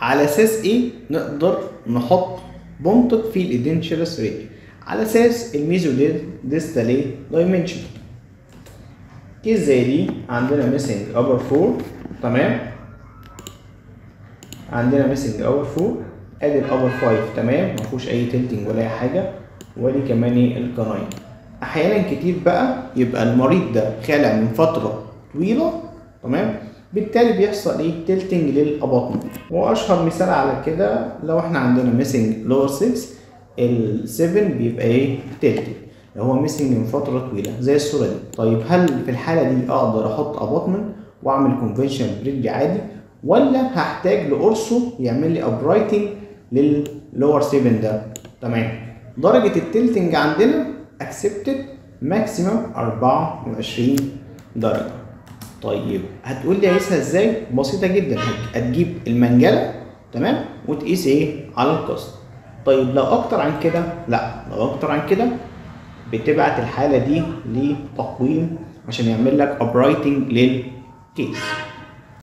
على أساس إيه نقدر نحط pontic في ال edentulous ridge على أساس ال mesiodistal إيه dimension case زي دي عندنا missing upper 4 تمام؟ عندنا missing upper 4 ادي ال upper 5 تمام؟ ما فيهوش أي tilting ولا أي حاجة. وأدي كمان إيه؟ ال canine. أحيانا كتير بقى يبقى المريض ده خالع من فترة طويلة تمام؟ بالتالي بيحصل إيه؟ tilting لل abutment وأشهر مثال على كده لو إحنا عندنا missing lower 6 ال 7 بيبقى إيه؟ tilting لو هو missing من فترة طويلة. زي الصورة دي. طيب هل في الحالة دي أقدر أحط abutment وأعمل conventional bridge عادي؟ ولا هحتاج ل ortho يعمل لي uprighting لل lower 7 ده؟ تمام. درجة ال tilting عندنا accepted maximum 24 درجة. طيب هتقول لي اقيسها إزاي؟ بسيطة جدا هتجيب المنقلة تمام؟ وتقيس إيه؟ على ال cast طيب لو أكتر عن كده لا لو أكتر عن كده بتبعت الحالة دي لتقويم عشان يعمل لك uprighting لل case